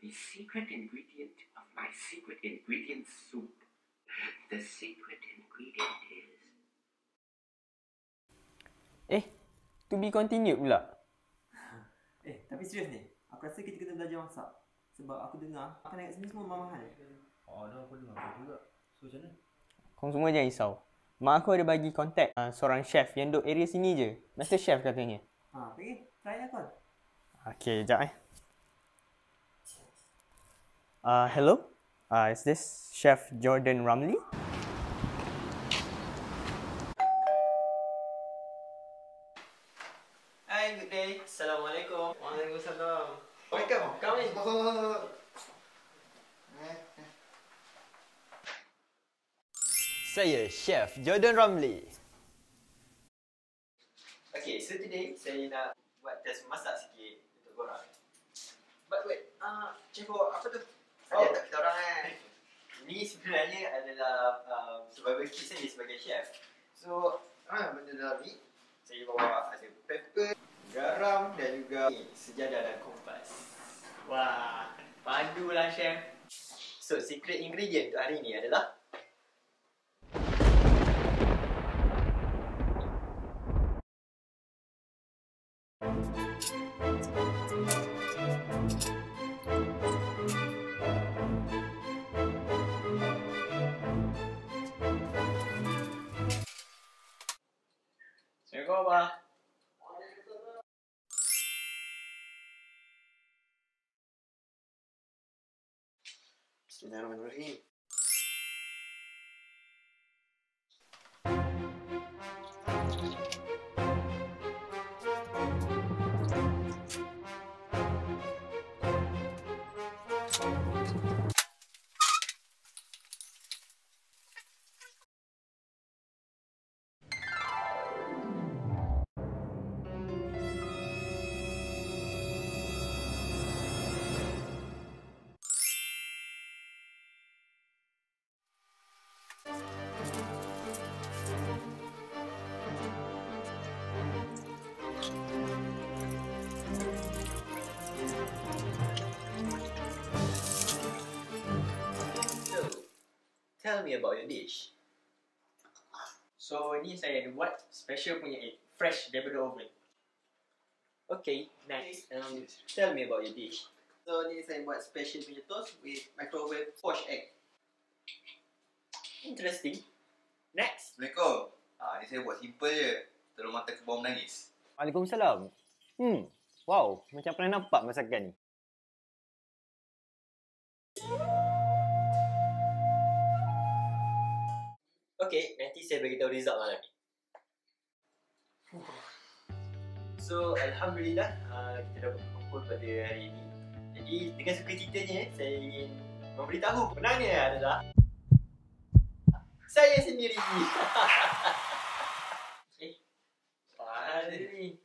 the secret ingredient of my secret ingredient soup. The secret ingredient is. Eh, to be continued pula. Eh, tapi serius ni. Aku rasa kita kena belajar masak. Sebab aku dengar, makan kat sini semua mahal. Oh, dah aku dengar tu juga. So, macam mana? Korang semua jangan risau. Mak aku ada bagi kontak uh, seorang chef yang duduk area sini je. Master chef katanya. Ha, pergi. Try lah kau. Okay, sekejap eh. Uh, hello? Uh, is this Chef Jordan Ramley? Hi, good day. Assalamualaikum. Waalaikumsalam. Welcome. Come in. Saya Chef Jordan Ramli. Okay, so today saya nak buat test masak sikit untuk korang. But wait, uh, cikgu apa tu? Oh. Tak kita orang kan. Ini sebenarnya adalah um, survival kit saya sebagai chef. So, ah, benda dalam ni saya bawa ada pepper, garam dan juga ni, sejadah dan kompas. Wah, padulah chef. So, secret ingredient untuk hari ni adalah Assalamualaikum Abah. Bismillahirrahmanirrahim. So, tell me about your dish. So, ni saya ada buat special punya egg, fresh daripada oven. Okay, next. Um, tell me about your dish. So, ni saya buat special punya toast with microwave poached egg. Interesting. Next. Assalamualaikum. Ah, ni saya buat simple je. Telur mata kebawang menangis. Waalaikumsalam. Hmm, wow, macam pernah nampak masakan ni. Okay, nanti saya bagi tahu result malam ni. So, Alhamdulillah uh, kita dapat berkumpul pada hari ini. Jadi, dengan suka citanya, saya ingin memberitahu pemenangnya adalah saya sendiri. eh, mana ni?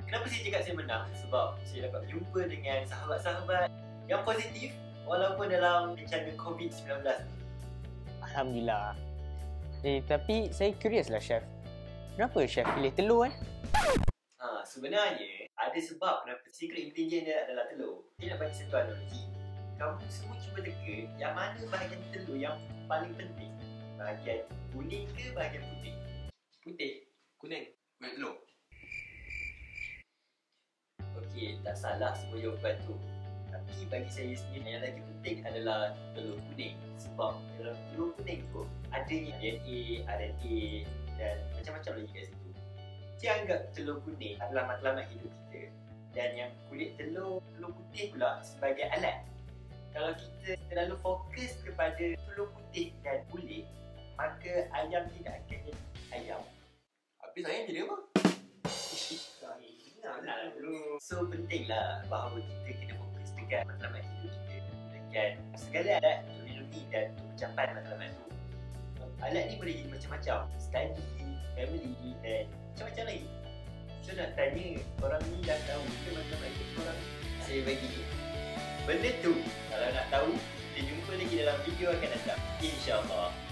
Kenapa saya cakap saya menang? Sebab saya dapat berjumpa dengan sahabat-sahabat yang positif walaupun dalam bencana COVID-19 Alhamdulillah. Eh, tapi saya curious lah chef. Kenapa chef pilih telur eh? Ha, sebenarnya ada sebab kenapa secret ingredient dia adalah telur. Dia nak bagi satu analogi. Kamu semua cuba teka yang mana bahagian telur yang paling penting. Bahagian kuning ke bahagian putih? Putih. Kuning. Kulit telur. Okey, tak salah semua jawapan tu. Tapi bagi saya sendiri yang lagi penting adalah telur kuning. Sebab dalam telur kuning tu adanya DNA, RNA dan macam-macam lagi kat situ. Saya anggap telur kuning adalah matlamat hidup kita. Dan yang kulit telur, telur putih pula sebagai alat. Kalau kita terlalu fokus kepada telur putih dan kulit, maka ayam tidak akan jadi ayam. Habis saya jadi apa? Dengarlah dulu. So pentinglah bahawa kita kena fokus dekat matlamat hidup kita dengan segala alat untuk lindungi dan untuk mencapai matlamat itu. Alat ni boleh jadi macam-macam. Study, family dan macam-macam lagi. So nak tanya, korang ni dah tahu ke matlamat hidup korang? Saya bagi benda tu. Kalau nak tahu, kita jumpa lagi dalam video akan datang. InsyaAllah. Allah.